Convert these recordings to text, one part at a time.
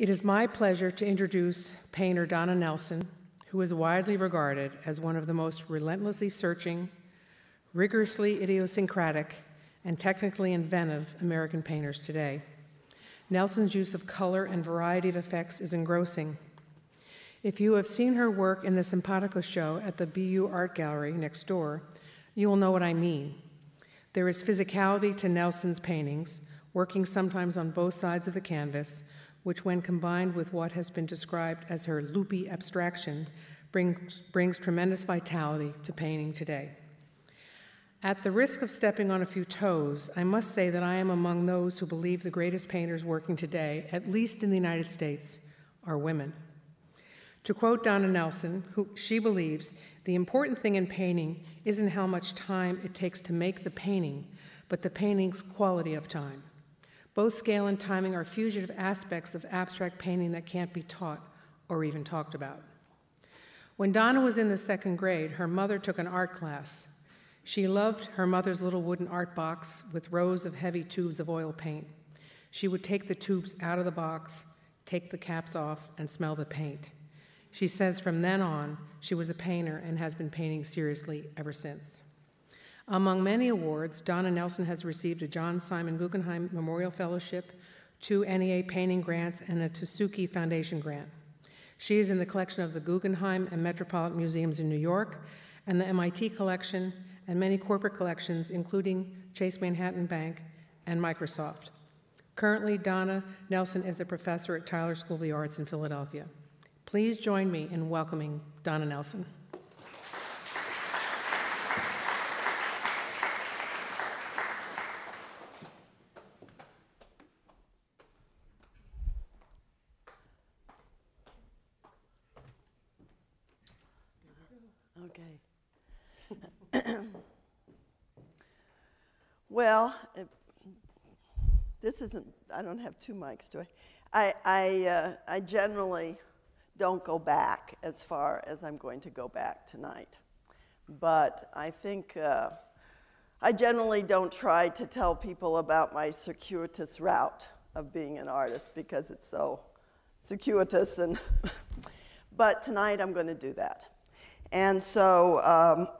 It is my pleasure to introduce painter Dona Nelson, who is widely regarded as one of the most relentlessly searching, rigorously idiosyncratic, and technically inventive American painters today. Nelson's use of color and variety of effects is engrossing. If you have seen her work in the Simpatico show at the BU Art Gallery next door, you will know what I mean. There is physicality to Nelson's paintings, working sometimes on both sides of the canvas, which, when combined with what has been described as her loopy abstraction, brings, brings tremendous vitality to painting today. At the risk of stepping on a few toes, I must say that I am among those who believe the greatest painters working today, at least in the United States, are women. To quote Dona Nelson, who she believes the important thing in painting isn't how much time it takes to make the painting, but the painting's quality of time. Both scale and timing are fugitive aspects of abstract painting that can't be taught or even talked about. When Dona was in the second grade, her mother took an art class she loved her mother's little wooden art box with rows of heavy tubes of oil paint. She would take the tubes out of the box, take the caps off, and smell the paint. She says from then on, she was a painter and has been painting seriously ever since. Among many awards, Dona Nelson has received a John Simon Guggenheim Memorial Fellowship, two NEA painting grants, and a Tsuki Foundation grant. She is in the collection of the Guggenheim and Metropolitan Museums in New York and the MIT collection and many corporate collections, including Chase Manhattan Bank and Microsoft. Currently, Dona Nelson is a professor at Tyler School of the Arts in Philadelphia. Please join me in welcoming Dona Nelson. Well, it, isn't, I don't have two mics, do I? I, I, uh, I generally don't go back as far as I'm going to go back tonight. But I think uh, I generally don't try to tell people about my circuitous route of being an artist because it's so circuitous. And but tonight I'm going to do that. And so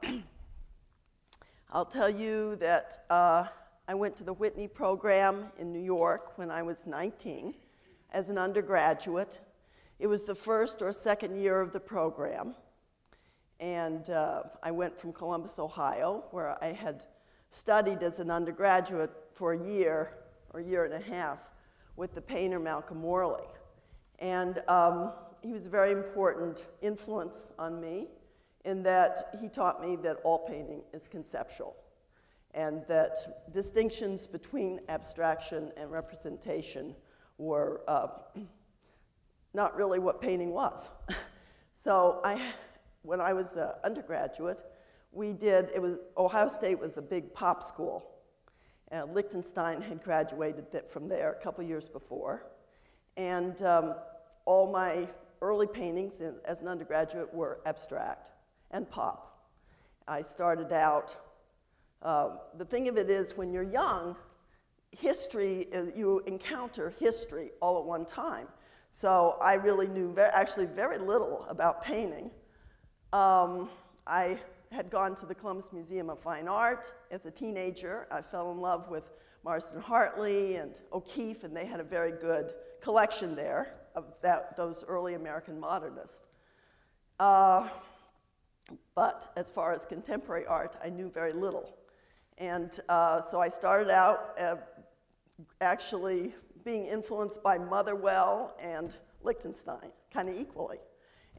um, I'll tell you that uh, I went to the Whitney program in New York when I was 19 as an undergraduate. It was the first or second year of the program. And uh, I went from Columbus, Ohio, where I had studied as an undergraduate for a year or a year and a half with the painter Malcolm Morley. And um, he was a very important influence on me in that he taught me that all painting is conceptual and that distinctions between abstraction and representation were uh, not really what painting was. so I, when I was an undergraduate, we did, it was, Ohio State was a big pop school. And Lichtenstein had graduated from there a couple years before. And um, all my early paintings in, as an undergraduate were abstract and pop. I started out, um, the thing of it is, when you're young, history, is, you encounter history all at one time. So I really knew very, actually very little about painting. Um, I had gone to the Columbus Museum of Fine Art as a teenager. I fell in love with Marsden Hartley and O'Keeffe, and they had a very good collection there of that, those early American modernists. Uh, but as far as contemporary art, I knew very little. And uh, so I started out uh, actually being influenced by Motherwell and Lichtenstein, kind of equally.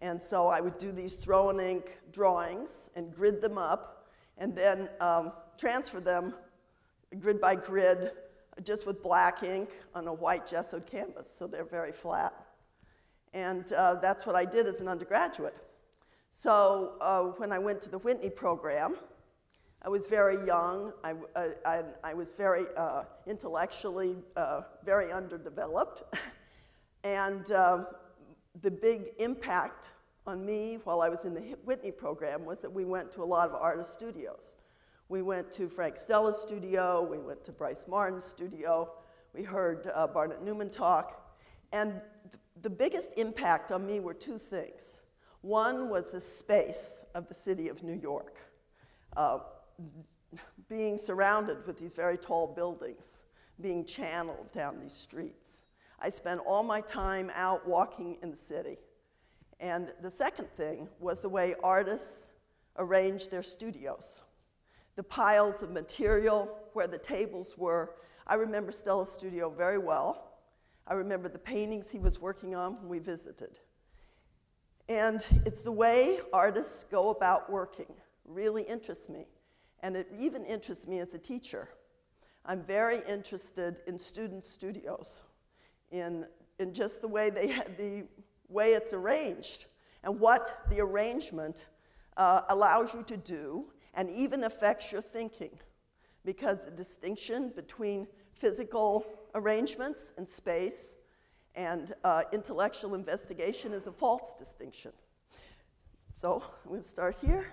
And so I would do these throw and ink drawings and grid them up and then um, transfer them grid by grid just with black ink on a white gessoed canvas, so they're very flat. And uh, that's what I did as an undergraduate. So uh, when I went to the Whitney program, I was very young. I, uh, I, I was very uh, intellectually uh, very underdeveloped. and um, the big impact on me while I was in the Whitney program was that we went to a lot of artist studios. We went to Frank Stella's studio, we went to Brice Marden's studio, we heard uh, Barnett Newman talk, And th- the biggest impact on me were two things. One was the space of the city of New York, uh, being surrounded with these very tall buildings, being channeled down these streets. I spent all my time out walking in the city. And the second thing was the way artists arranged their studios. The piles of material where the tables were. I remember Stella's studio very well. I remember the paintings he was working on when we visited. And it's the way artists go about working really interests me. And it even interests me as a teacher. I'm very interested in student studios, in, in just the way, they, the way it's arranged and what the arrangement uh, allows you to do and even affects your thinking. Because the distinction between physical arrangements and space and uh, intellectual investigation is a false distinction. So I'm going to start here.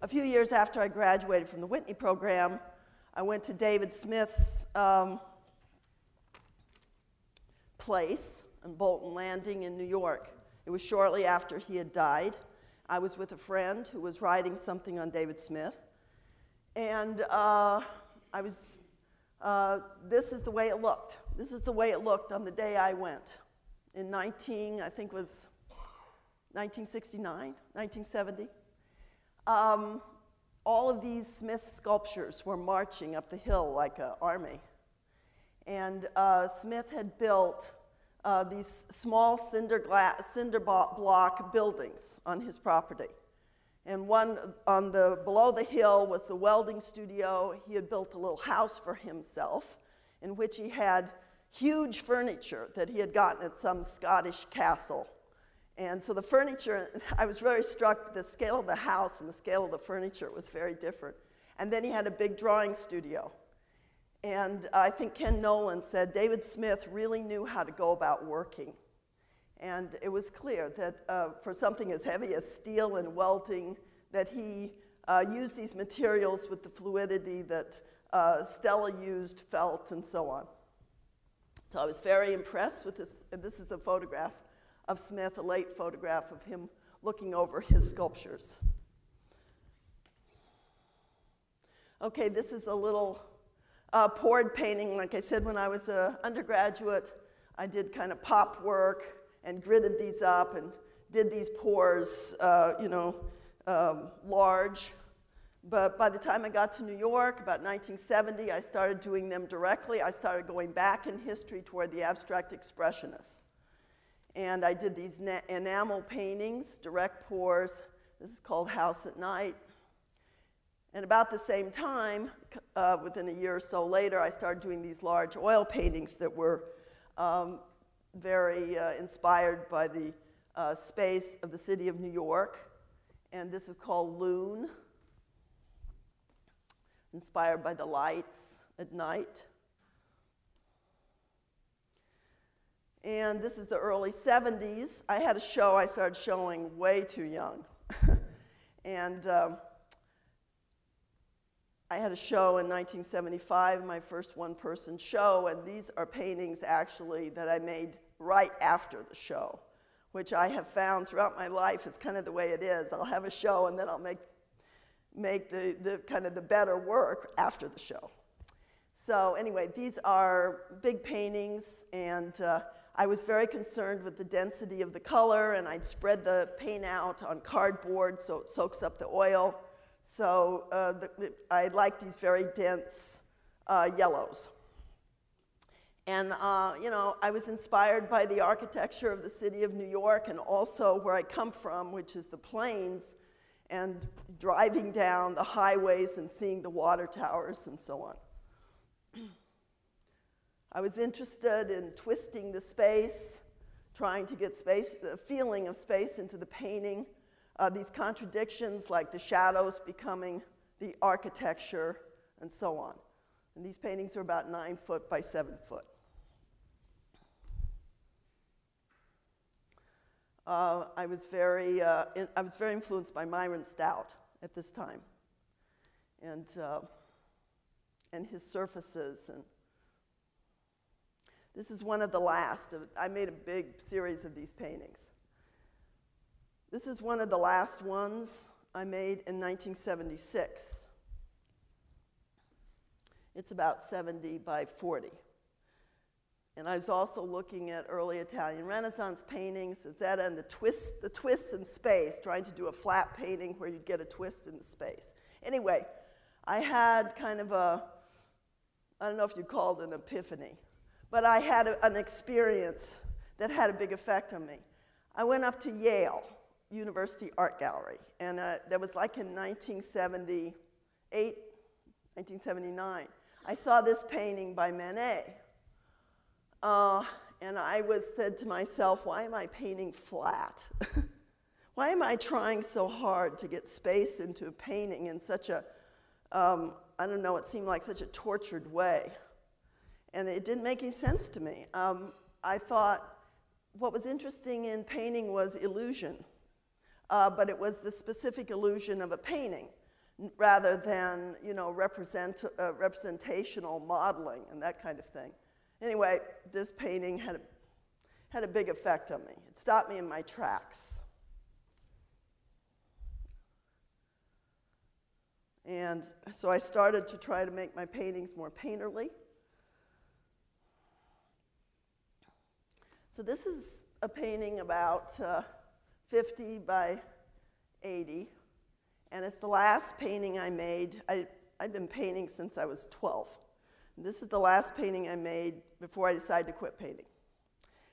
A few years after I graduated from the Whitney program, I went to David Smith's um, place on Bolton Landing in New York. It was shortly after he had died. I was with a friend who was writing something on David Smith, and uh, I was. Uh, this is the way it looked. This is the way it looked on the day I went in 19, I think was 1969, 1970. Um, all of these Smith sculptures were marching up the hill like an army. And uh, Smith had built uh, these small cinder, cinder block buildings on his property. And one on the below the hill was the welding studio. He had built a little house for himself in which he had huge furniture that he had gotten at some Scottish castle. And so the furniture, I was very struck, the scale of the house and the scale of the furniture was very different. And then he had a big drawing studio. And I think Ken Noland said David Smith really knew how to go about working. And it was clear that uh, for something as heavy as steel and welding, that he uh, used these materials with the fluidity that uh, Stella used, felt, and so on. So I was very impressed with this. And this is a photograph of Smith, a late photograph of him looking over his sculptures. Okay, this is a little uh, poured painting. Like I said, when I was an undergraduate, I did kind of pop work and gridded these up and did these pours, uh, you know, um, large. But by the time I got to New York, about 1970, I started doing them directly. I started going back in history toward the abstract expressionists. And I did these enamel paintings, direct pours. This is called House at Night. And about the same time, uh, within a year or so later, I started doing these large oil paintings that were um, very uh, inspired by the uh, space of the city of New York. And this is called Loon, inspired by the lights at night. And this is the early 70s. I had a show I started showing way too young. and um, I had a show in 1975, my first one person show, and these are paintings actually that I made right after the show, which I have found throughout my life is kind of the way it is. I'll have a show and then I'll make, make the, the kind of the better work after the show. So, anyway, these are big paintings, and uh, I was very concerned with the density of the color, and I'd spread the paint out on cardboard so it soaks up the oil. So uh, the, the, I like these very dense uh, yellows. And, uh, you know, I was inspired by the architecture of the city of New York and also where I come from, which is the plains, and driving down the highways and seeing the water towers and so on. I was interested in twisting the space, trying to get space, the feeling of space into the painting uh, these contradictions like the shadows becoming the architecture and so on. And these paintings are about nine foot by seven foot. Uh, I, was very, uh, in, I was very influenced by Myron Stout at this time and, uh, and his surfaces. And This is one of the last. Of, I made a big series of these paintings. This is one of the last ones I made in 1976. It's about 70 by 40. And I was also looking at early Italian Renaissance paintings, Zeta and the twist, the twists in space, trying to do a flat painting where you'd get a twist in the space. Anyway, I had kind of a, I don't know if you'd call it an epiphany, but I had a, an experience that had a big effect on me. I went up to Yale University Art Gallery, and uh, that was like in 1978, 1979. I saw this painting by Manet uh, and I was said to myself, why am I painting flat? why am I trying so hard to get space into a painting in such a, um, I don't know, it seemed like such a tortured way. And it didn't make any sense to me. Um, I thought what was interesting in painting was illusion, uh, but it was the specific illusion of a painting rather than, you know, represent, uh, representational modeling and that kind of thing. Anyway, this painting had a, had a big effect on me. It stopped me in my tracks. And so I started to try to make my paintings more painterly. So this is a painting about uh, 50 by 80, and it's the last painting I made. I, I've been painting since I was 12. This is the last painting I made before I decided to quit painting.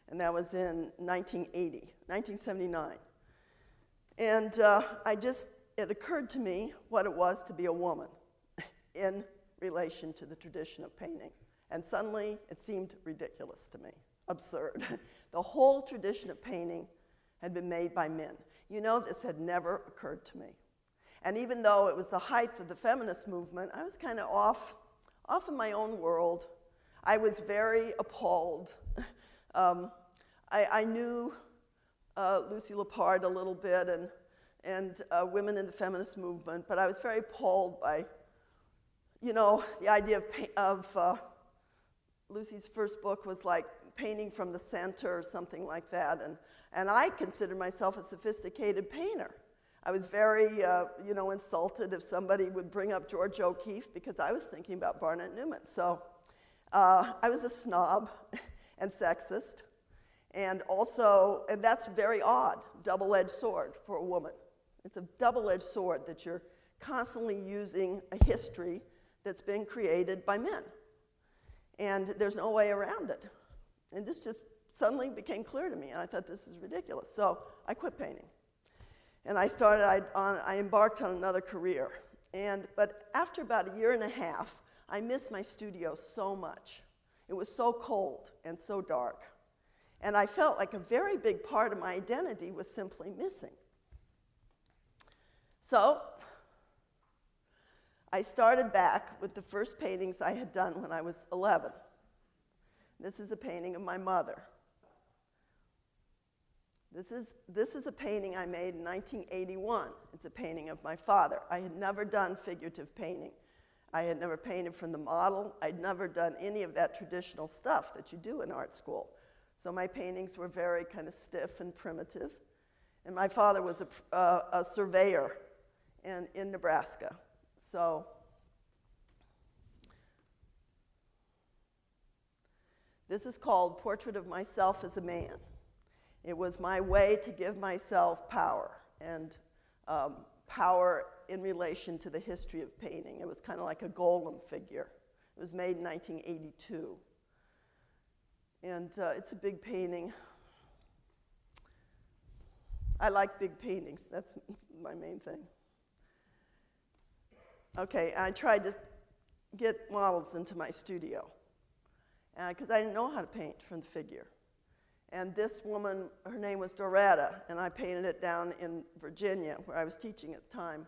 And that was in 1980, 1979. And uh, I just, it occurred to me what it was to be a woman in relation to the tradition of painting. And suddenly it seemed ridiculous to me, absurd. the whole tradition of painting had been made by men. You know, this had never occurred to me. And even though it was the height of the feminist movement, I was kind of off off in my own world. I was very appalled. Um, I, I, knew uh, Lucy Lippard a little bit and, and uh, women in the feminist movement, but I was very appalled by, you know, the idea of, of uh, Lucy's first book was like painting from the center or something like that. And, and I considered myself a sophisticated painter. I was very, uh, you know, insulted if somebody would bring up Georgia O'Keeffe because I was thinking about Barnett Newman. So uh, I was a snob and sexist. And also, and that's very odd, double-edged sword for a woman. It's a double-edged sword that you're constantly using a history that's been created by men. And there's no way around it. And this just suddenly became clear to me, and I thought this is ridiculous. So I quit painting and I started, I, on, I embarked on another career. And, but after about a year and a half, I missed my studio so much. It was so cold and so dark. And I felt like a very big part of my identity was simply missing. So I started back with the first paintings I had done when I was 11. This is a painting of my mother. This is, this is a painting I made in 1981. It's a painting of my father. I had never done figurative painting. I had never painted from the model. I'd never done any of that traditional stuff that you do in art school. So my paintings were very kind of stiff and primitive. And my father was a, uh, a surveyor in, in Nebraska. So this is called Portrait of Myself as a Man. It was my way to give myself power and um, power in relation to the history of painting. It was kind of like a golem figure. It was made in 1982. And uh, it's a big painting. I like big paintings, that's my main thing. Okay, I tried to get models into my studio because uh, I didn't know how to paint from the figure. And this woman, her name was Dorada, and I painted it down in Virginia, where I was teaching at the time.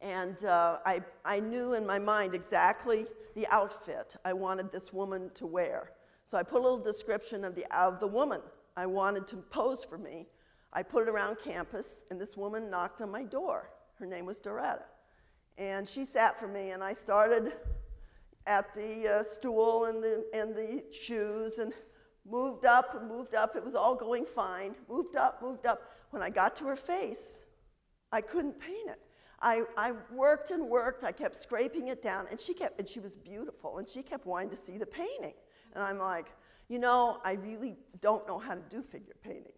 And uh, I, I knew in my mind exactly the outfit I wanted this woman to wear. So I put a little description of the, of the woman I wanted to pose for me. I put it around campus, and this woman knocked on my door. Her name was Dorada. And she sat for me, and I started at the uh, stool and the, and the shoes and moved up and moved up. It was all going fine. Moved up, moved up. When I got to her face, I couldn't paint it. I, I worked and worked. I kept scraping it down, and she kept, and she was beautiful, and she kept wanting to see the painting. And I'm like, you know, I really don't know how to do figure painting.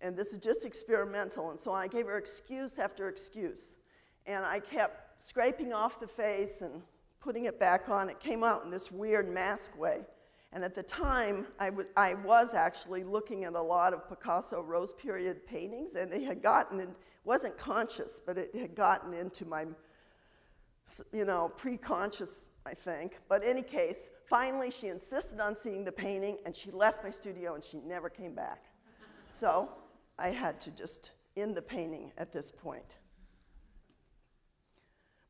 And this is just experimental. And so I gave her excuse after excuse. And I kept scraping off the face and putting it back on. It came out in this weird mask way. And at the time, I, I was actually looking at a lot of Picasso Rose period paintings, and it had gotten in, wasn't conscious, but it had gotten into my, you know, pre-conscious, I think. But any case, finally she insisted on seeing the painting, and she left my studio, and she never came back. so I had to just end the painting at this point.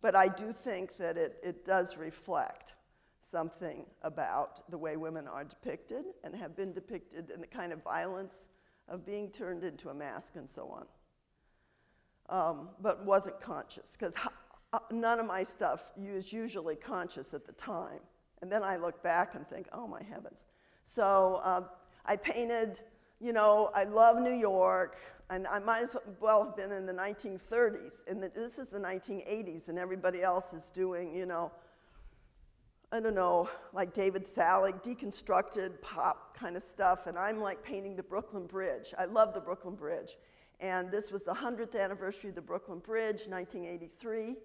But I do think that it, it does reflect something about the way women are depicted and have been depicted and the kind of violence of being turned into a mask and so on. Um, but wasn't conscious because uh, none of my stuff was usually conscious at the time. And then I look back and think, oh my heavens. So uh, I painted, you know, I love New York. And I might as well have been in the 1930s. And this is the 1980s, and everybody else is doing, you know, I don't know, like David Salle, deconstructed pop kind of stuff. And I'm like painting the Brooklyn Bridge. I love the Brooklyn Bridge. And this was the 100th anniversary of the Brooklyn Bridge, 1983.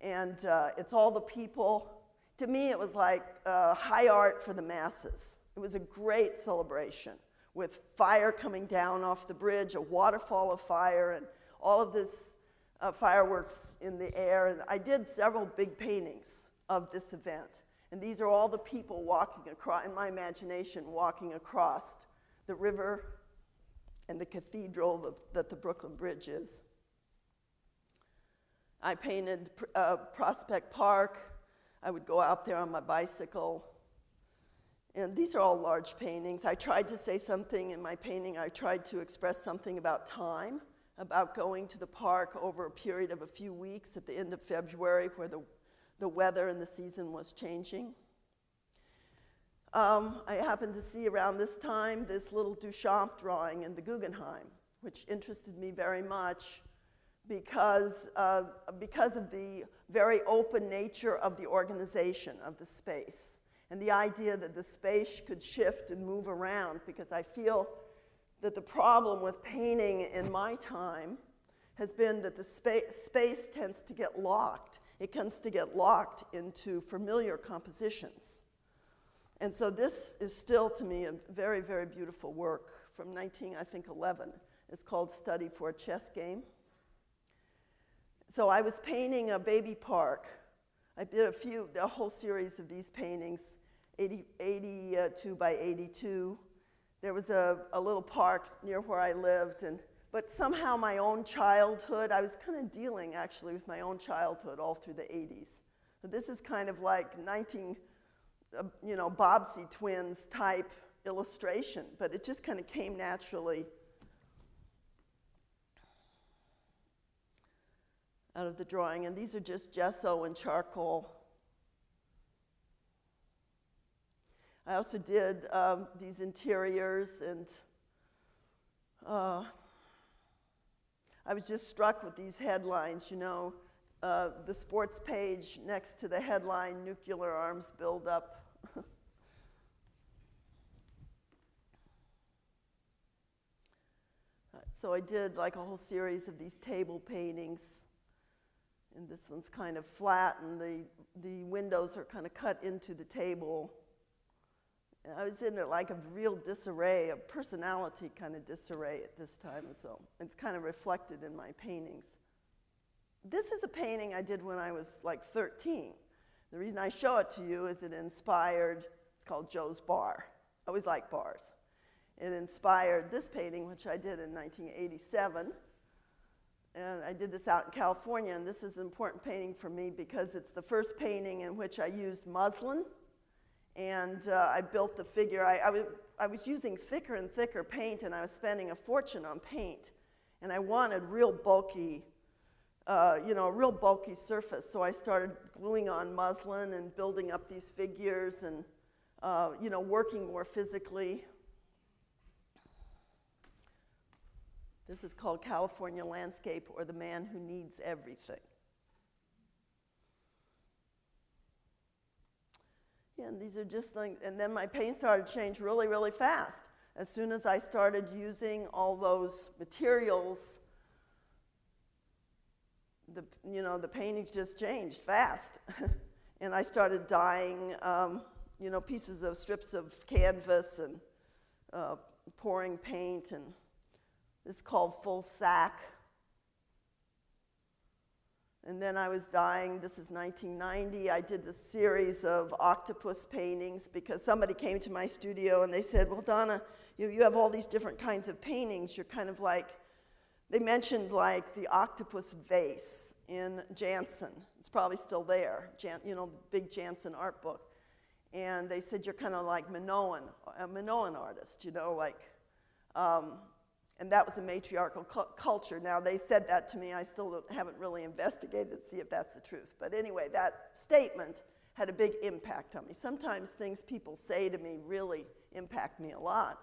And uh, it's all the people. To me, it was like uh, high art for the masses. It was a great celebration with fire coming down off the bridge, a waterfall of fire, and all of this uh, fireworks in the air. And I did several big paintings of this event. And these are all the people walking across, in my imagination, walking across the river and the cathedral that the Brooklyn Bridge is. I painted uh, Prospect Park. I would go out there on my bicycle and these are all large paintings. I tried to say something in my painting, I tried to express something about time, about going to the park over a period of a few weeks at the end of February where the, the weather and the season was changing. Um, I happened to see around this time this little Duchamp drawing in the Guggenheim, which interested me very much because, uh, because of the very open nature of the organization of the space and the idea that the space could shift and move around because I feel that the problem with painting in my time has been that the spa space tends to get locked. It tends to get locked into familiar compositions. And so this is still to me a very, very beautiful work from 19, I think, 11. It's called Study for a Chess Game. So I was painting a baby park. I did a few, a whole series of these paintings 80, 82 by 82. There was a, a little park near where I lived, and, but somehow my own childhood, I was kind of dealing actually with my own childhood all through the 80s. So this is kind of like 19, uh, you know, Bobbsey twins type illustration, but it just kind of came naturally out of the drawing. And these are just gesso and charcoal I also did um, these interiors, and uh, I was just struck with these headlines, you know, uh, the sports page next to the headline, nuclear arms buildup. so I did like a whole series of these table paintings. And this one's kind of flat, and the, the windows are kind of cut into the table. I was in a, like a real disarray, a personality kind of disarray at this time, and so it's kind of reflected in my paintings. This is a painting I did when I was like 13. The reason I show it to you is it inspired, it's called Joe's Bar. I always like bars. It inspired this painting, which I did in 1987. And I did this out in California, and this is an important painting for me because it's the first painting in which I used muslin and uh, I built the figure. I, I, was, I was using thicker and thicker paint, and I was spending a fortune on paint. And I wanted real bulky uh, you know, a real bulky surface. So I started gluing on muslin and building up these figures and, uh, you know, working more physically. This is called California Landscape or The Man Who Needs Everything. And these are just like, and then my paint started to change really, really fast. As soon as I started using all those materials the, you know, the paintings just changed fast. and I started dyeing, um, you know, pieces of strips of canvas and uh, pouring paint. And it's called full sack. And then I was dying. this is 1990, I did this series of octopus paintings because somebody came to my studio and they said, Well, Dona, you, you have all these different kinds of paintings. You're kind of like they mentioned like the octopus vase in Janson. It's probably still there, Jan, you know, the big Janson art book. And they said you're kind of like Minoan, a Minoan artist, you know, like, um, and that was a matriarchal cu culture. Now they said that to me. I still haven't really investigated to see if that's the truth. But anyway, that statement had a big impact on me. Sometimes things people say to me really impact me a lot.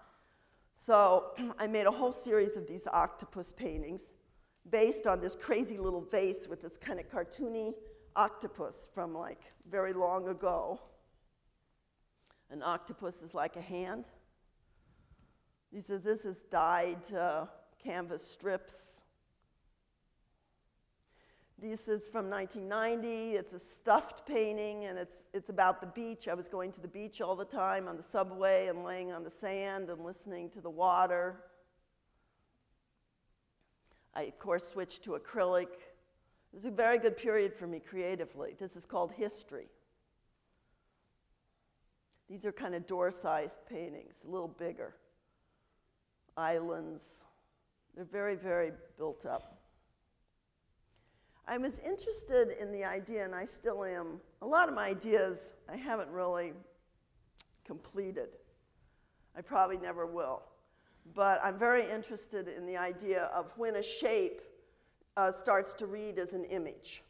So I made a whole series of these octopus paintings based on this crazy little vase with this kind of cartoony octopus from like very long ago. An octopus is like a hand. These are, this is dyed uh, canvas strips this is from 1990. It's a stuffed painting, and it's, it's about the beach. I was going to the beach all the time on the subway and laying on the sand and listening to the water. I, of course, switched to acrylic. It was a very good period for me creatively. This is called history. These are kind of door sized paintings, a little bigger. Islands. They're very, very built up. I was interested in the idea, and I still am. A lot of my ideas I haven't really completed. I probably never will. But I'm very interested in the idea of when a shape uh, starts to read as an image,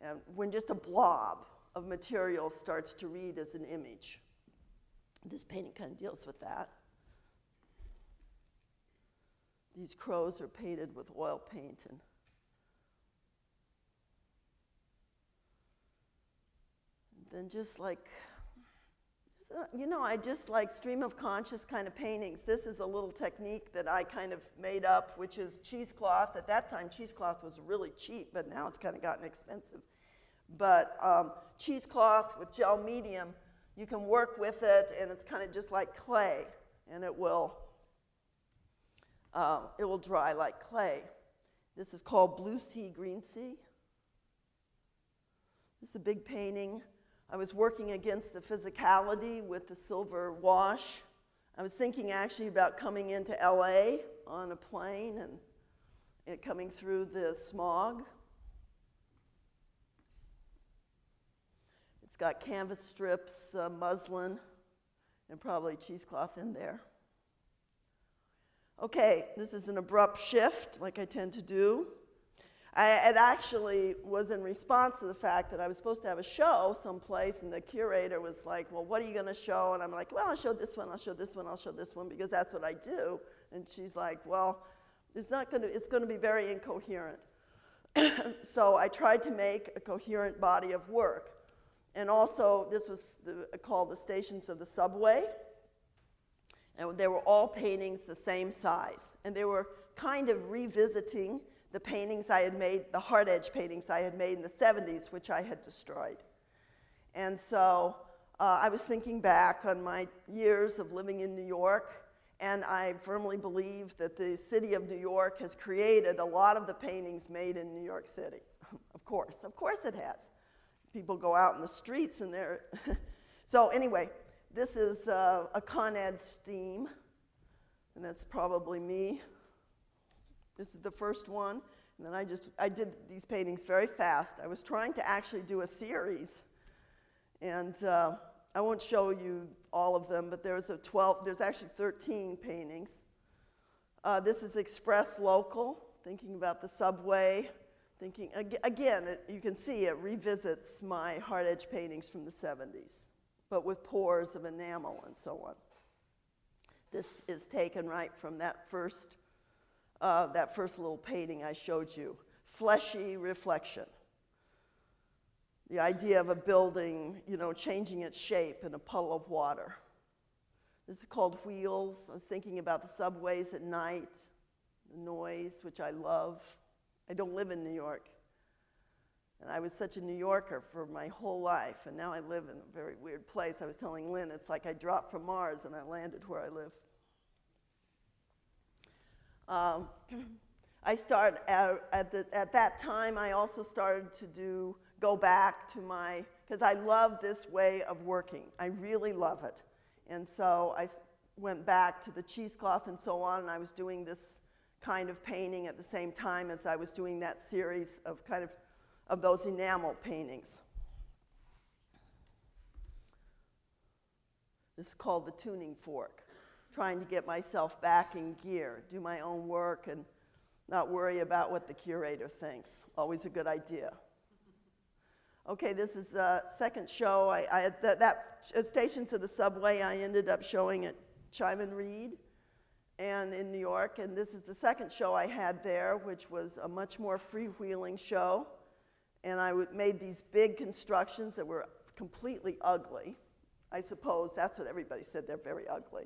and when just a blob of material starts to read as an image. This painting kind of deals with that. These crows are painted with oil paint and then just like, you know, I just like stream of conscious kind of paintings. This is a little technique that I kind of made up, which is cheesecloth. At that time, cheesecloth was really cheap, but now it's kind of gotten expensive. But um, cheesecloth with gel medium, you can work with it, and it's kind of just like clay, and it will, um, it will dry like clay. This is called Blue Sea, Green Sea. This is a big painting. I was working against the physicality with the silver wash. I was thinking actually about coming into LA on a plane and it coming through the smog. It's got canvas strips, uh, muslin, and probably cheesecloth in there. Okay, this is an abrupt shift, like I tend to do. I, it actually was in response to the fact that I was supposed to have a show someplace, and the curator was like, Well, what are you going to show? And I'm like, Well, I'll show this one, I'll show this one, I'll show this one, because that's what I do. And she's like, Well, it's, not gonna, it's going to be very incoherent. so I tried to make a coherent body of work. And also, this was the, called The Stations of the Subway. And they were all paintings the same size. And they were kind of revisiting the paintings I had made, the hard edge paintings I had made in the 70s, which I had destroyed. And so uh, I was thinking back on my years of living in New York, and I firmly believe that the city of New York has created a lot of the paintings made in New York City. of course, of course it has. People go out in the streets and they're. so, anyway, this is uh, a Con Ed steam, and that's probably me this is the first one. And then I just, I did these paintings very fast. I was trying to actually do a series. And uh, I won't show you all of them, but there's a 12, there's actually 13 paintings. Uh, this is Express Local, thinking about the subway. thinking, ag- again, it, you can see it revisits my hard edge paintings from the 70s, but with pores of enamel and so on. This is taken right from that first, uh, that first little painting I showed you, fleshy reflection. The idea of a building, you know, changing its shape in a puddle of water. This is called Wheels. I was thinking about the subways at night, the noise, which I love. I don't live in New York. And I was such a New Yorker for my whole life, and now I live in a very weird place. I was telling Lynn, it's like I dropped from Mars and I landed where I live. Um, I started at, at, the, at that time, I also started to do, go back to my, because I love this way of working. I really love it. And so I went back to the cheesecloth and so on, and I was doing this kind of painting at the same time as I was doing that series of kind of, of those enamel paintings. This is called the tuning fork, trying to get myself back in gear, do my own work, and not worry about what the curator thinks. Always a good idea. Okay, this is a second show. I, I that, that stations of the subway I ended up showing at Cheim & Read and in New York, and this is the second show I had there, which was a much more freewheeling show. And I made these big constructions that were completely ugly. I suppose that's what everybody said, they're very ugly.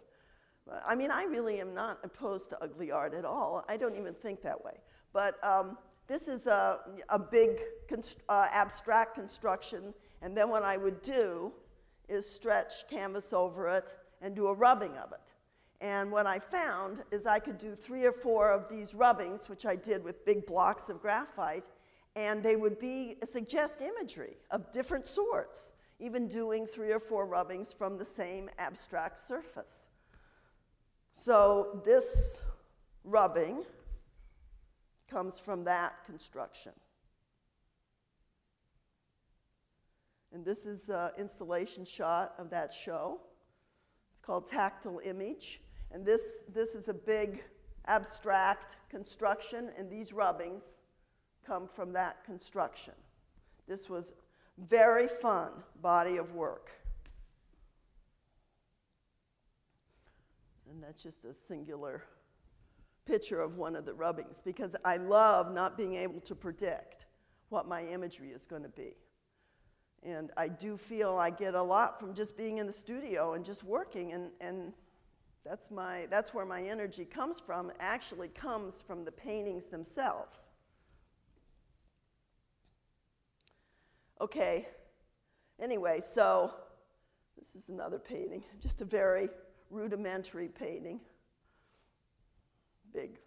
But, I mean, I really am not opposed to ugly art at all. I don't even think that way. But um, this is a, a big const uh, abstract construction, and then what I would do is stretch canvas over it and do a rubbing of it. And what I found is I could do three or four of these rubbings, which I did with big blocks of graphite, and they would be suggest imagery of different sorts, even doing three or four rubbings from the same abstract surface. So this rubbing comes from that construction. And this is an installation shot of that show. It's called Tactile Image. And this, this is a big abstract construction, and these rubbings come from that construction. This was very fun body of work. And that's just a singular picture of one of the rubbings because I love not being able to predict what my imagery is going to be. And I do feel I get a lot from just being in the studio and just working and, and that's, my, that's where my energy comes from, actually comes from the paintings themselves. Okay, anyway, so this is another painting, just a very rudimentary painting. Big.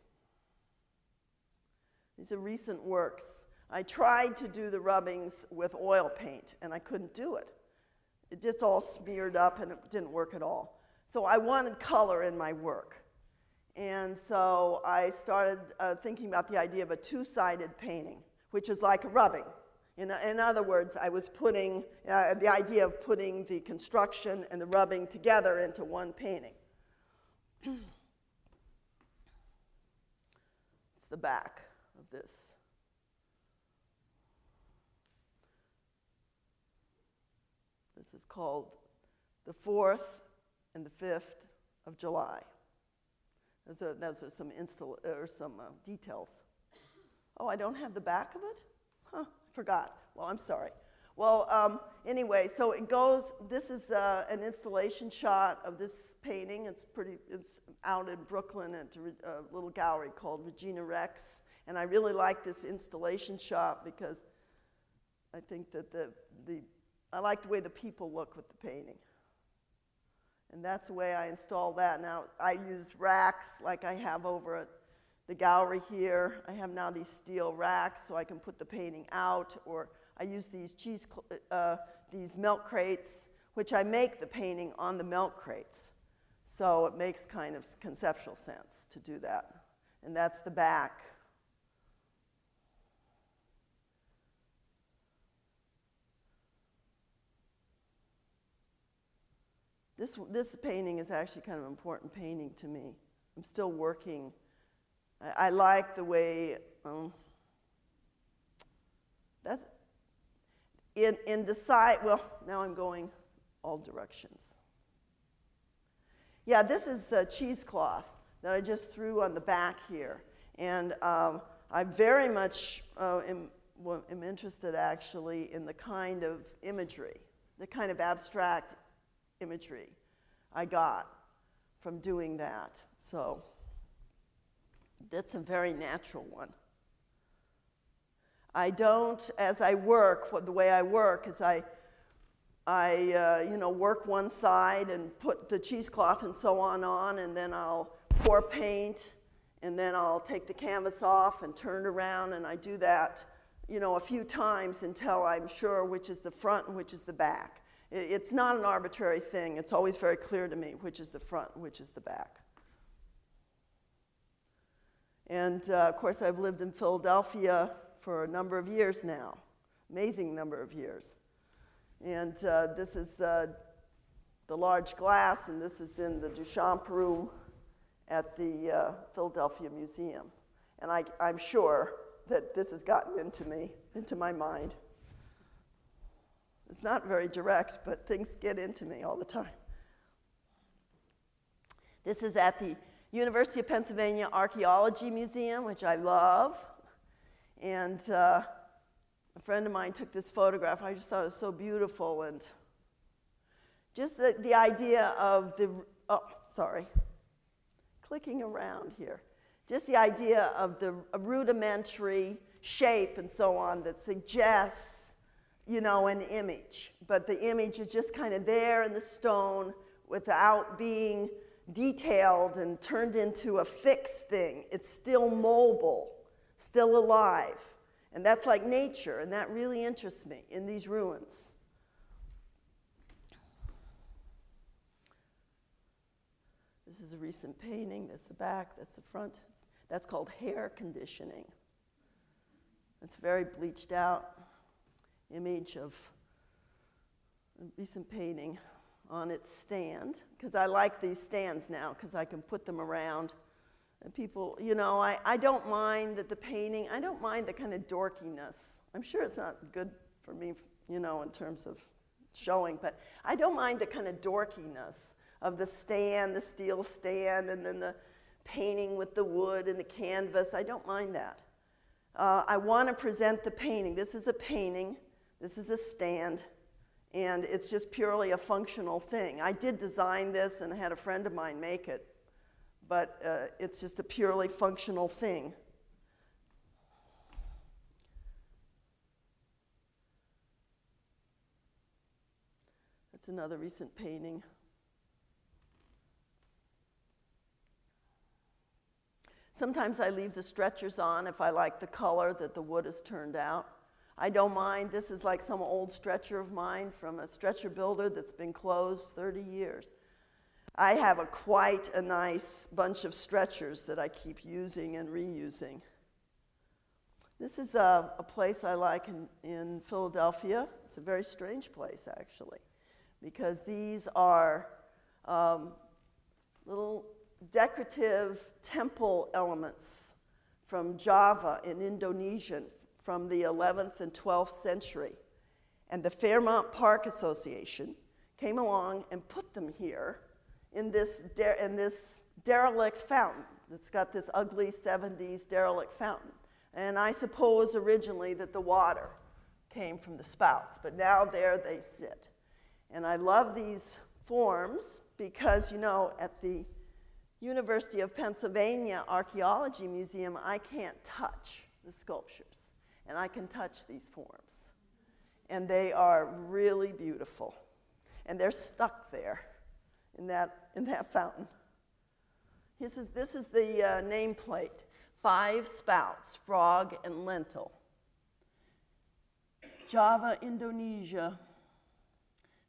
These are recent works. I tried to do the rubbings with oil paint, and I couldn't do it. It just all smeared up, and it didn't work at all. So I wanted color in my work. And so I started uh, thinking about the idea of a two sided painting, which is like a rubbing. In, in other words, I was putting uh, the idea of putting the construction and the rubbing together into one painting. it's the back of this. This is called the fourth and the 5th of July. Those are, those are some, install, or some uh, details. Oh, I don't have the back of it? Huh, forgot. Well, I'm sorry. Well, um, anyway, so it goes, this is uh, an installation shot of this painting. It's pretty, it's out in Brooklyn at a little gallery called Regina Rex. And I really like this installation shot because I think that the, the, I like the way the people look with the painting. And that's the way I install that. Now, I use racks like I have over at the gallery here. I have now these steel racks so I can put the painting out, or I use these cheese, uh, these milk crates, which I make the painting on the milk crates. So it makes kind of conceptual sense to do that. And that's the back. This, this painting is actually kind of an important painting to me. I'm still working. I, I like the way, um, That's in, in the side, well, now I'm going all directions. Yeah, this is cheesecloth that I just threw on the back here. And um, I very much uh, am, well, am interested actually in the kind of imagery, the kind of abstract imagery I got from doing that. So that's a very natural one. I don't, as I work, the way I work is I, I uh, you know, work one side and put the cheesecloth and so on on, and then I'll pour paint, and then I'll take the canvas off and turn it around, and I do that, you know, a few times until I'm sure which is the front and which is the back. It's not an arbitrary thing. It's always very clear to me which is the front and which is the back. And uh, of course, I've lived in Philadelphia for a number of years now, amazing number of years. And uh, this is uh, the large glass, and this is in the Duchamp room at the uh, Philadelphia Museum. And I, I'm sure that this has gotten into me, into my mind. It's not very direct, but things get into me all the time. This is at the University of Pennsylvania Archaeology Museum, which I love. And uh, a friend of mine took this photograph. I just thought it was so beautiful. And just the, the idea of the, oh, sorry, clicking around here. Just the idea of the rudimentary shape and so on that suggests, you know, an image. But the image is just kind of there in the stone without being detailed and turned into a fixed thing. It's still mobile, still alive. And that's like nature, and that really interests me in these ruins. This is a recent painting. That's the back, that's the front. That's called hair conditioning. It's a very bleached out image of a recent painting on its stand because I like these stands now because I can put them around. And people, you know, I, I don't mind that the painting, I don't mind the kind of dorkiness. I'm sure it's not good for me, you know, in terms of showing, but I don't mind the kind of dorkiness of the stand, the steel stand, and then the painting with the wood and the canvas. I don't mind that. Uh, I want to present the painting. This is a painting, this is a stand, and it's just purely a functional thing. I did design this and had a friend of mine make it, but uh, it's just a purely functional thing. That's another recent painting. Sometimes I leave the stretchers on if I like the color that the wood has turned out. I don't mind. This is like some old stretcher of mine from a stretcher builder that's been closed 30 years. I have a quite a nice bunch of stretchers that I keep using and reusing. This is a, a place I like in, in Philadelphia. It's a very strange place, actually, because these are um, little decorative temple elements from Java in Indonesian from the 11th and 12th century. And the Fairmount Park Association came along and put them here in this, in this derelict fountain. It's got this ugly 70s derelict fountain. And I suppose originally that the water came from the spouts, but now there they sit. And I love these forms because, you know, at the University of Pennsylvania Archaeology Museum, I can't touch the sculptures and I can touch these forms. And they are really beautiful. And they're stuck there in that, in that fountain. This is, this is the uh, nameplate five spouts, frog and lintel. Java, Indonesia.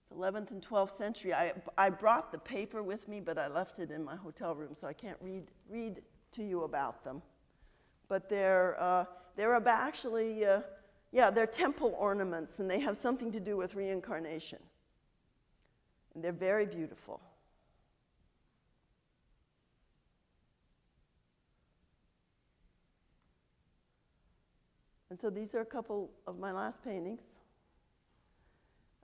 It's 11th and 12th century. I, I brought the paper with me, but I left it in my hotel room, so I can't read, read to you about them. But they're, uh, they're actually, uh, yeah, they're temple ornaments, and they have something to do with reincarnation. And they're very beautiful. And so these are a couple of my last paintings.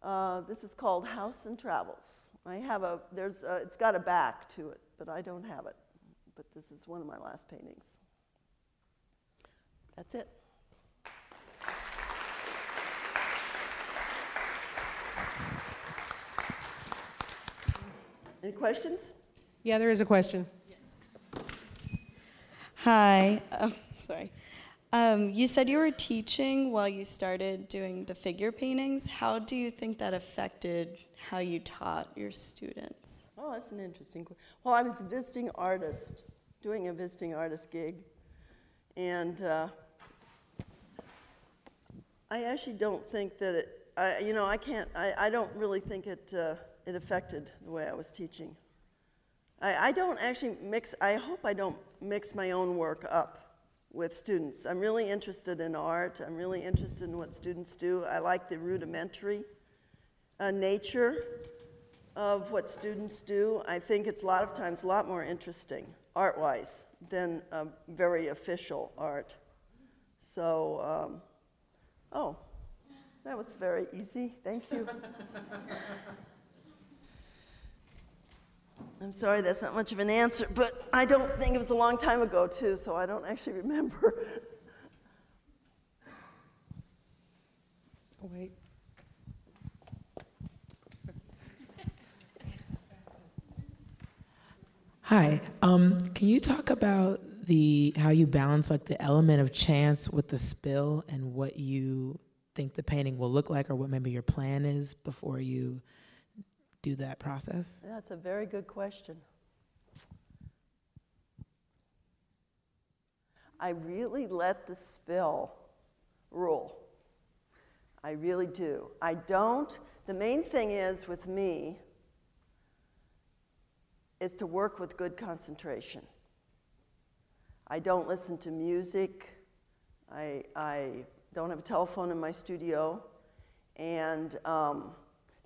Uh, this is called House and Travels. I have a, there's a, it's got a back to it, but I don't have it. But this is one of my last paintings. That's it. Any questions? Yeah, there is a question. Yes. Hi. Oh, sorry. Um, you said you were teaching while you started doing the figure paintings. How do you think that affected how you taught your students? Oh, that's an interesting question. Well, I was a visiting artist, doing a visiting artist gig, and uh, I actually don't think that it, I, you know, I can't, I, I don't really think it, uh, it affected the way I was teaching. I, I don't actually mix, I hope I don't mix my own work up with students. I'm really interested in art. I'm really interested in what students do. I like the rudimentary uh, nature of what students do. I think it's a lot of times a lot more interesting, art-wise, than very official art. So, um, oh, that was very easy. Thank you. I'm sorry, that's not much of an answer, but I don't think it was a long time ago, too, so I don't actually remember. Oh, wait. Hi. Um, can you talk about the how you balance like the element of chance with the spill and what you think the painting will look like or what maybe your plan is before you do that process? That's a very good question. I really let the spill rule. I really do. I don't, the main thing is with me is to work with good concentration. I don't listen to music. I, I don't have a telephone in my studio. And um,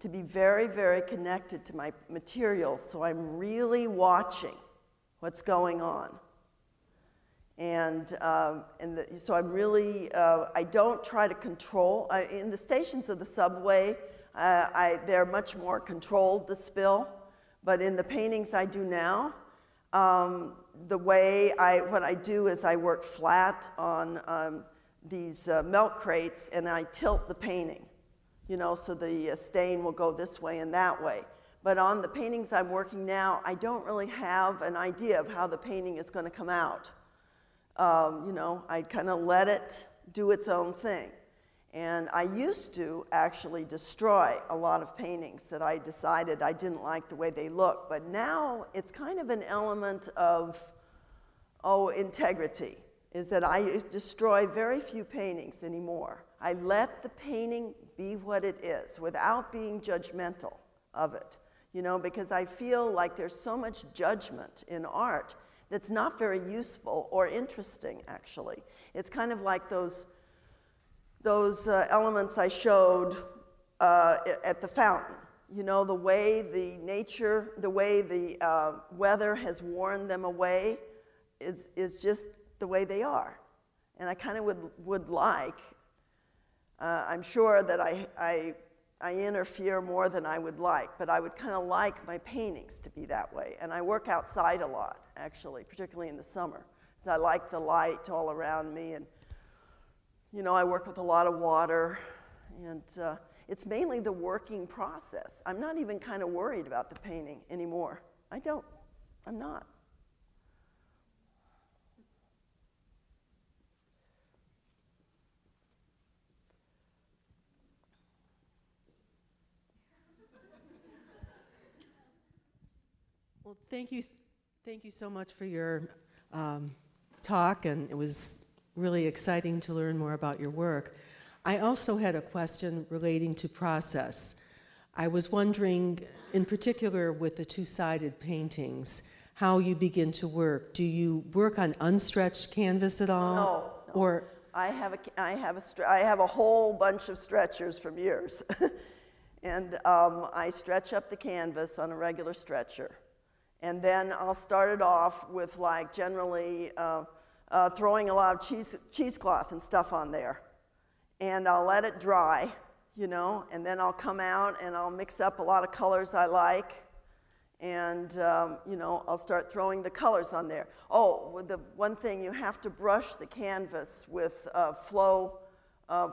to be very, very connected to my materials. So I'm really watching what's going on. And, um, and the, so I'm really, uh, I don't try to control. I, in the stations of the subway, uh, I, they're much more controlled, the spill. But in the paintings I do now, um, the way I, what I do is I work flat on um, these uh, milk crates and I tilt the painting, you know, so the uh, stain will go this way and that way. But on the paintings I'm working now, I don't really have an idea of how the painting is going to come out um, you know, I kind of let it do its own thing. And I used to actually destroy a lot of paintings that I decided I didn't like the way they look. But now it's kind of an element of, oh, integrity, is that I destroy very few paintings anymore. I let the painting be what it is without being judgmental of it, you know, because I feel like there's so much judgment in art that's not very useful or interesting, actually. It's kind of like those, those uh, elements I showed uh, at the fountain. You know, the way the nature, the way the uh, weather has worn them away is, is just the way they are. And I kind of would, would like, uh, I'm sure that I, I I interfere more than I would like, but I would kind of like my paintings to be that way. And I work outside a lot, actually, particularly in the summer, I like the light all around me. And, you know, I work with a lot of water, and uh, it's mainly the working process. I'm not even kind of worried about the painting anymore. I don't, I'm not. Well, thank you, thank you so much for your um, talk, and it was really exciting to learn more about your work. I also had a question relating to process. I was wondering, in particular with the two-sided paintings, how you begin to work. Do you work on unstretched canvas at all? No. no. Or I have a, I have a, I have a whole bunch of stretchers from years. and um, I stretch up the canvas on a regular stretcher. And then I'll start it off with like generally uh, uh, throwing a lot of cheese, cheesecloth and stuff on there. and I'll let it dry, you know, and then I'll come out and I'll mix up a lot of colors I like. And, um, you know, I'll start throwing the colors on there. Oh, the one thing, you have to brush the canvas with uh, flow, uh,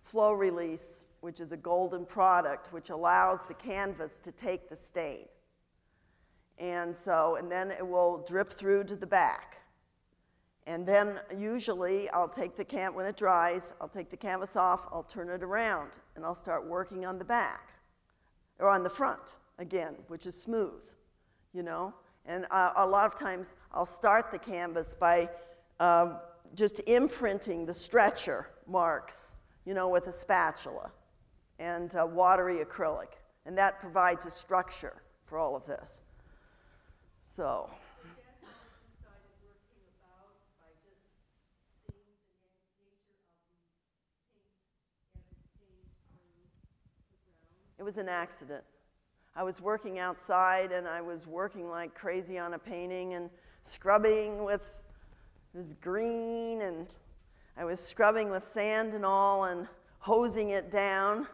flow release, which is a golden product, which allows the canvas to take the stain. And so, and then it will drip through to the back. And then usually I'll take the can when it dries, I'll take the canvas off, I'll turn it around, and I'll start working on the back or on the front again, which is smooth, you know. And uh, a lot of times I'll start the canvas by um, just imprinting the stretcher marks, you know, with a spatula and uh, watery acrylic, and that provides a structure for all of this. So. It was an accident. I was working outside and I was working like crazy on a painting and scrubbing with this green and I was scrubbing with sand and all and hosing it down.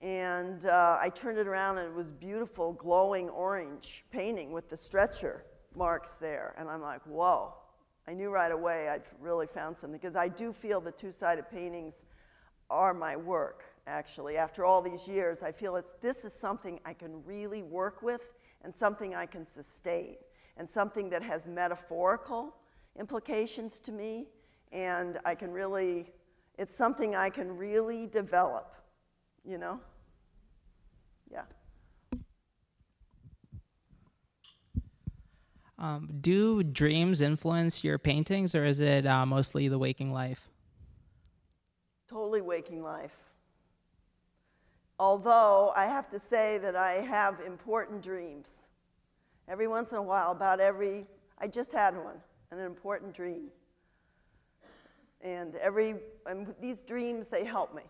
And uh, I turned it around and it was beautiful, glowing orange painting with the stretcher marks there. And I'm like, whoa. I knew right away I'd really found something because I do feel the two sided paintings are my work actually. After all these years, I feel it's, this is something I can really work with and something I can sustain and something that has metaphorical implications to me and I can really, it's something I can really develop, you know? Yeah. Um, do dreams influence your paintings, or is it uh, mostly the waking life? Totally waking life. Although I have to say that I have important dreams. Every once in a while, about every, I just had one, an important dream. And every, and these dreams, they help me.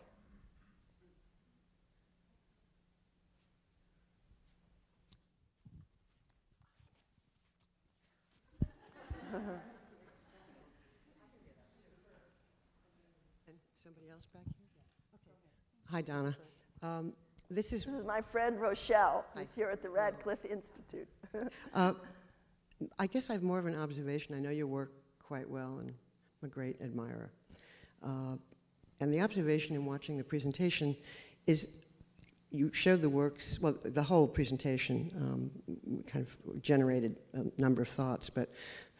And somebody else back here? Hi, Dona. Um, This is, This is my friend Rochelle, who's here at the Radcliffe Institute. uh, I guess I have more of an observation. I know your work quite well, and I'm a great admirer. Uh, And the observation in watching the presentation is you showed the works, well, the whole presentation um, kind of generated a number of thoughts, but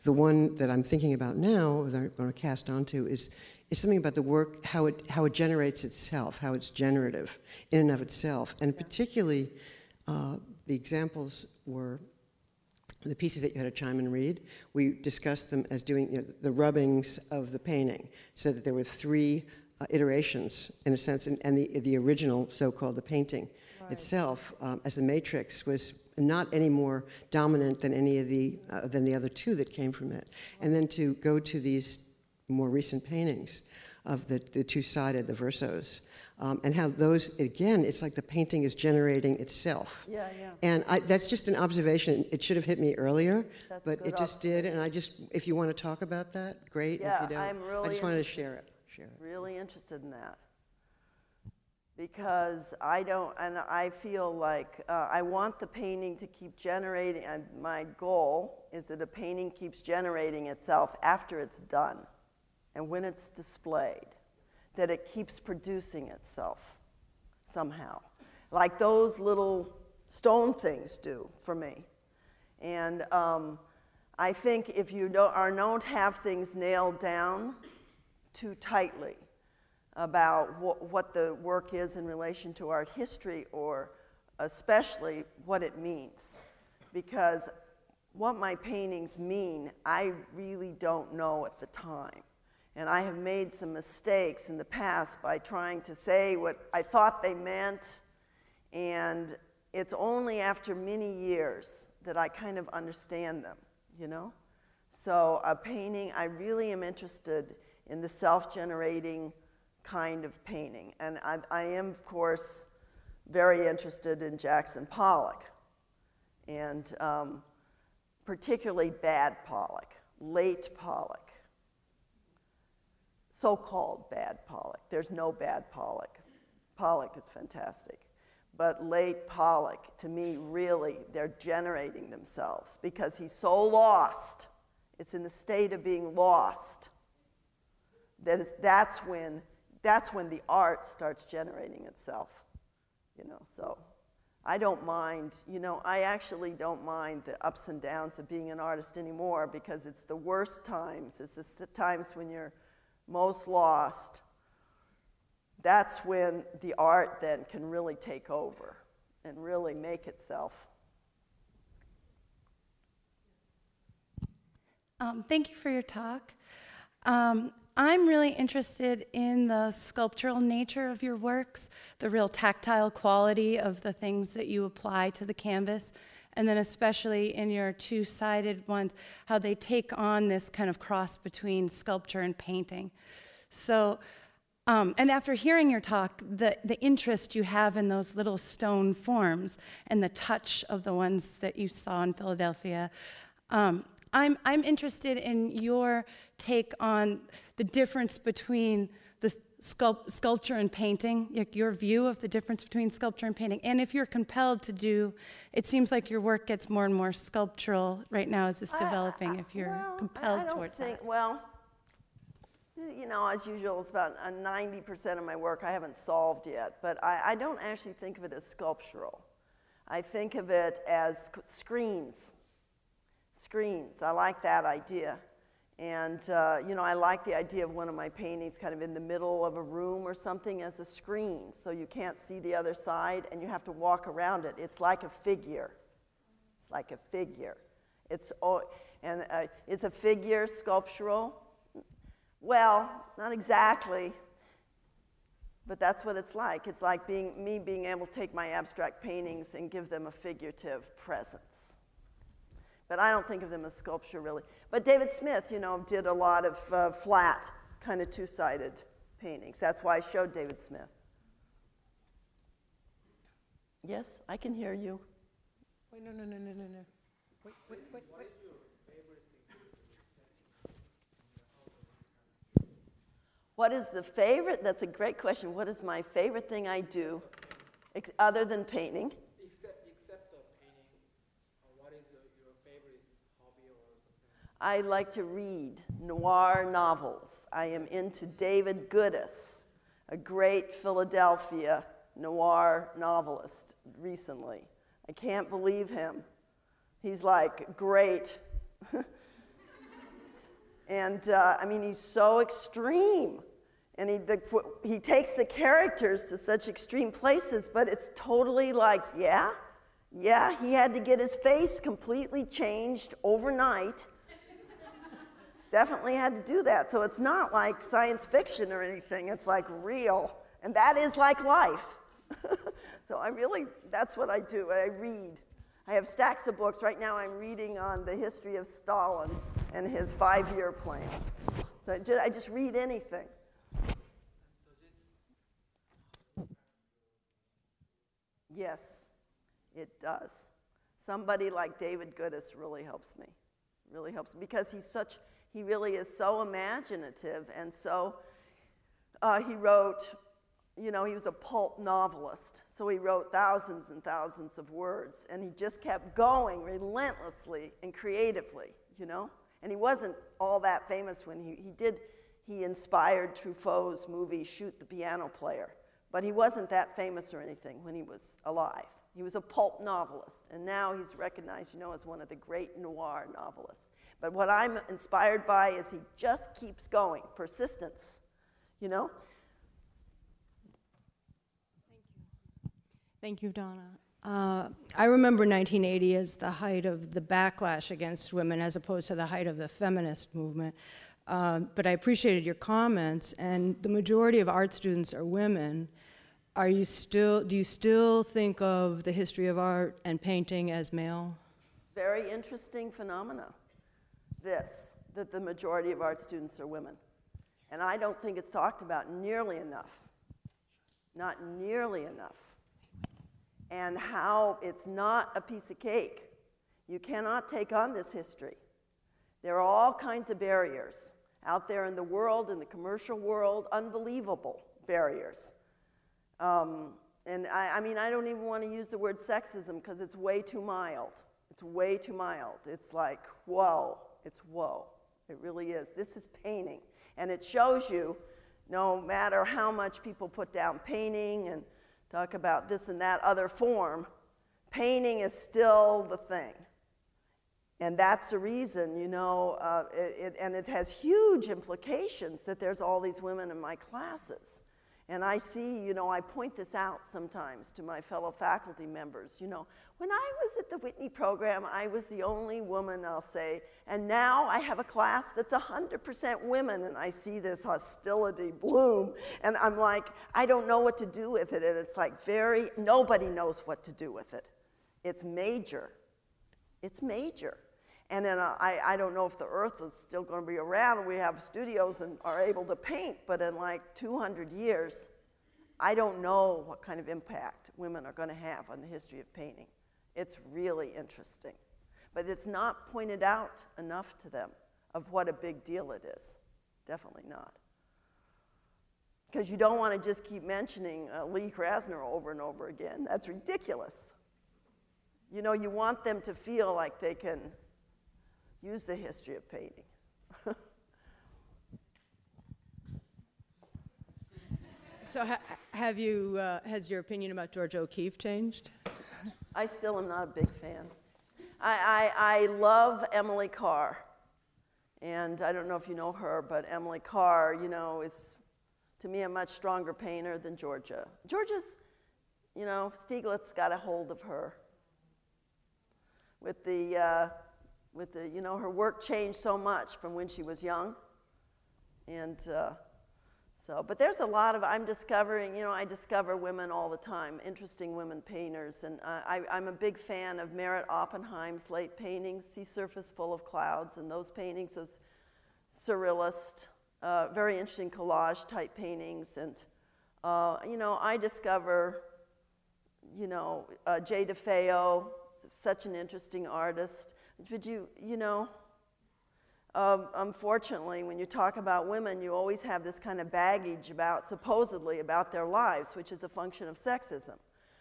the one that I'm thinking about now, that I'm going to cast onto, is, is something about the work, how it, how it generates itself, how it's generative in and of itself. And particularly, uh, the examples were the pieces that you had to Cheim & Read. We discussed them as doing you know, the rubbings of the painting, so that there were three uh, iterations, in a sense, and, and the, the original, so-called the painting itself, um, as the matrix, was not any more dominant than any of the uh, than the other two that came from it. And then to go to these more recent paintings of the, the two-sided, the versos, um, and how those again, it's like the painting is generating itself. Yeah, yeah. And I, that's just an observation. It should have hit me earlier, That's but it just did. And I just, if you want to talk about that, great. Yeah, if you don't, I'm really I just wanted to share it. Share it. Really interested in that. Because I don't, and I feel like uh, I want the painting to keep generating, and my goal is that a painting keeps generating itself after it's done and when it's displayed, that it keeps producing itself somehow, like those little stone things do for me. And um, I think if you don't, are, don't have things nailed down too tightly about wh- what the work is in relation to art history, or especially what it means, because what my paintings mean, I really don't know at the time. And I have made some mistakes in the past by trying to say what I thought they meant, and it's only after many years that I kind of understand them, you know? So, a painting, I really am interested in the self generating kind of painting. And I, I am, of course, very interested in Jackson Pollock, and um, particularly bad Pollock, late Pollock. So called bad Pollock. There's no bad Pollock. Pollock is fantastic. But late Pollock, to me, really, they're generating themselves because he's so lost. It's in the state of being lost. That is, that's, when, that's when the art starts generating itself. You know, so I don't mind, you know, I actually don't mind the ups and downs of being an artist anymore because it's the worst times. It's the times when you're most lost that's when the art then can really take over and really make itself. Um, thank you for your talk. Um, I'm really interested in the sculptural nature of your works, the real tactile quality of the things that you apply to the canvas, and then especially in your two sided ones, how they take on this kind of cross between sculpture and painting. So, um, and after hearing your talk, the, the interest you have in those little stone forms and the touch of the ones that you saw in Philadelphia, um, I'm, I'm interested in your take on the difference between sculpture and painting, your view of the difference between sculpture and painting. And if you're compelled to do, it seems like your work gets more and more sculptural right now as it's developing, if you're well, compelled I don't towards think, that. Well, you know, as usual, it's about 90% of my work I haven't solved yet, but I, I don't actually think of it as sculptural. I think of it as screens. Screens. I like that idea. And, uh, you know, I like the idea of one of my paintings kind of in the middle of a room or something as a screen, so you can't see the other side and you have to walk around it. It's like a figure. It's like a figure. It's, oh, and uh, is a figure sculptural? Well, not exactly, but that's what it's like. It's like being, me being able to take my abstract paintings and give them a figurative presence. But I don't think of them as sculpture really. But David Smith, you know, did a lot of uh, flat, kind of two sided paintings. That's why I showed David Smith. Yes, I can hear you. Wait, no, no, no, no, no, no. Wait, wait, wait, wait. What is the favorite? That's a great question. What is my favorite thing I do other than painting? Except, except the painting, uh, what is your, your favorite hobby or something? I like to read noir novels. I am into David Goodis, a great Philadelphia noir novelist recently. I can't believe him. He's like great. and uh, I mean, he's so extreme. And he, the, he takes the characters to such extreme places, but it's totally like, yeah, yeah, he had to get his face completely changed overnight. Definitely had to do that. So it's not like science fiction or anything, it's like real. And that is like life. so I really, that's what I do. I read. I have stacks of books. Right now I'm reading on the history of Stalin and his five year plans. So I just, I just read anything. Yes, it does. Somebody like David Goodis really helps me. Really helps me because he's such, he really is so imaginative and so, uh, he wrote, you know, he was a pulp novelist. So he wrote thousands and thousands of words and he just kept going relentlessly and creatively, you know? And he wasn't all that famous when he, he did, he inspired Truffaut's movie Shoot the Piano Player. But he wasn't that famous or anything when he was alive. He was a pulp novelist, and now he's recognized, you know, as one of the great noir novelists. But what I'm inspired by is he just keeps going, persistence, you know? Thank you, Thank you, Dona. Uh, I remember 1980 as the height of the backlash against women as opposed to the height of the feminist movement. Uh, but I appreciated your comments, and the majority of art students are women. Are you still, do you still think of the history of art and painting as male? Very interesting phenomena, this, that the majority of art students are women. And I don't think it's talked about nearly enough. Not nearly enough. And how it's not a piece of cake. You cannot take on this history. There are all kinds of barriers. out there in the world, in the commercial world, unbelievable barriers. Um, and I, I mean, I don't even want to use the word sexism because it's way too mild. It's way too mild. It's like, whoa, it's whoa. It really is. This is painting. And it shows you no matter how much people put down painting and talk about this and that other form, painting is still the thing. And that's the reason, you know, uh, it, it, and it has huge implications that there's all these women in my classes. And I see, you know, I point this out sometimes to my fellow faculty members. You know, when I was at the Whitney program, I was the only woman, I'll say, and now I have a class that's 100% women, and I see this hostility bloom, and I'm like, I don't know what to do with it. And it's like very, nobody knows what to do with it. It's major. It's major. And then uh, I, I don't know if the earth is still going to be around we have studios and are able to paint, but in like 200 years, I don't know what kind of impact women are going to have on the history of painting. It's really interesting. But it's not pointed out enough to them of what a big deal it is. Definitely not. Because you don't want to just keep mentioning uh, Lee Krasner over and over again. That's ridiculous. You know, you want them to feel like they can use the history of painting. So ha- have you, uh, has your opinion about Georgia O'Keeffe changed? I still am not a big fan. I, I, I love Emily Carr. And I don't know if you know her, but Emily Carr, you know, is to me a much stronger painter than Georgia. Georgia's, you know, Stieglitz got a hold of her with the, uh, with the, you know, her work changed so much from when she was young. And uh, so, but there's a lot of, I'm discovering, you know, I discover women all the time, interesting women painters. And uh, I, I'm a big fan of Meret Oppenheim's late paintings, Sea Surface Full of Clouds, and those paintings as surrealist, uh, very interesting collage type paintings. And, uh, you know, I discover, you know, uh, Jay DeFeo, such an interesting artist. But you, you know, um, unfortunately, when you talk about women, you always have this kind of baggage about, supposedly, about their lives, which is a function of sexism.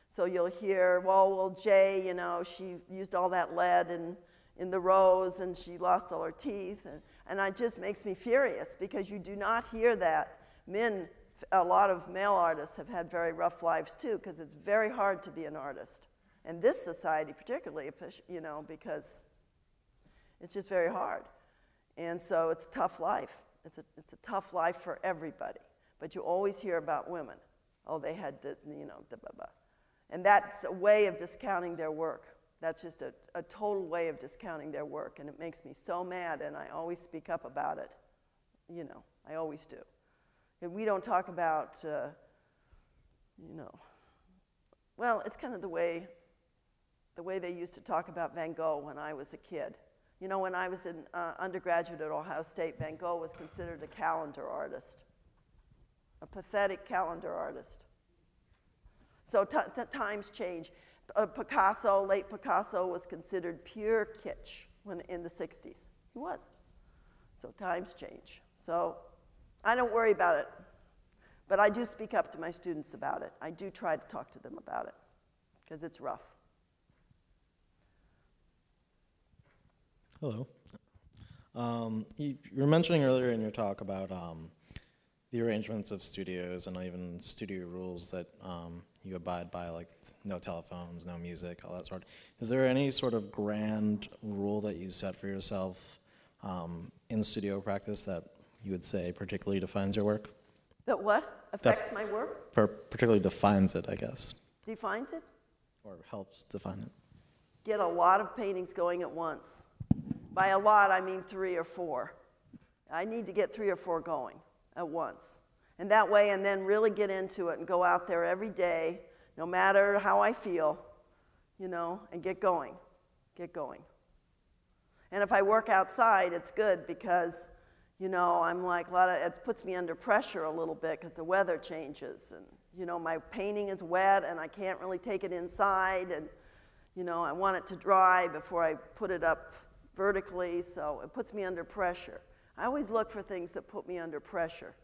So you'll hear, well, well, Jay, you know, she used all that lead in, in the rose and she lost all her teeth. And, and it just makes me furious because you do not hear that. Men, a lot of male artists have had very rough lives too because it's very hard to be an artist. And this society, particularly, you know, because it's just very hard. And so it's a tough life. It's a, it's a tough life for everybody. But you always hear about women. Oh, they had this, you know, blah, blah, blah. And that's a way of discounting their work. That's just a, a total way of discounting their work. And it makes me so mad, and I always speak up about it. You know, I always do. And we don't talk about, uh, you know, well, it's kind of the way, the way they used to talk about Van Gogh when I was a kid. You know, when I was an uh, undergraduate at Ohio State, Van Gogh was considered a calendar artist, a pathetic calendar artist. So times change. Uh, Picasso, late Picasso, was considered pure kitsch when in the 60s. He was. So times change. So I don't worry about it, but I do speak up to my students about it. I do try to talk to them about it because it's rough. Hello. Um, you, you, were mentioning earlier in your talk about um, the arrangements of studios and even studio rules that um, you abide by, like no telephones, no music, all that sort. Is there any sort of grand rule that you set for yourself um, in studio practice that you would say particularly defines your work? That what affects that my work? Per particularly defines it, I guess. Defines it? Or helps define it. Get a lot of paintings going at once. By a lot, I mean three or four. I need to get three or four going at once. And that way, and then really get into it and go out there every day, no matter how I feel, you know, and get going. Get going. And if I work outside, it's good because, you know, I'm like, a lot of, it puts me under pressure a little bit because the weather changes. And, you know, my painting is wet and I can't really take it inside. And, you know, I want it to dry before I put it up vertically, so it puts me under pressure. I always look for things that put me under pressure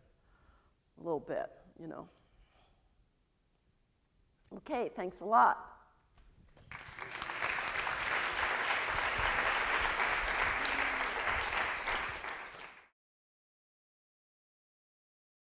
a little bit, you know. Okay, thanks a lot.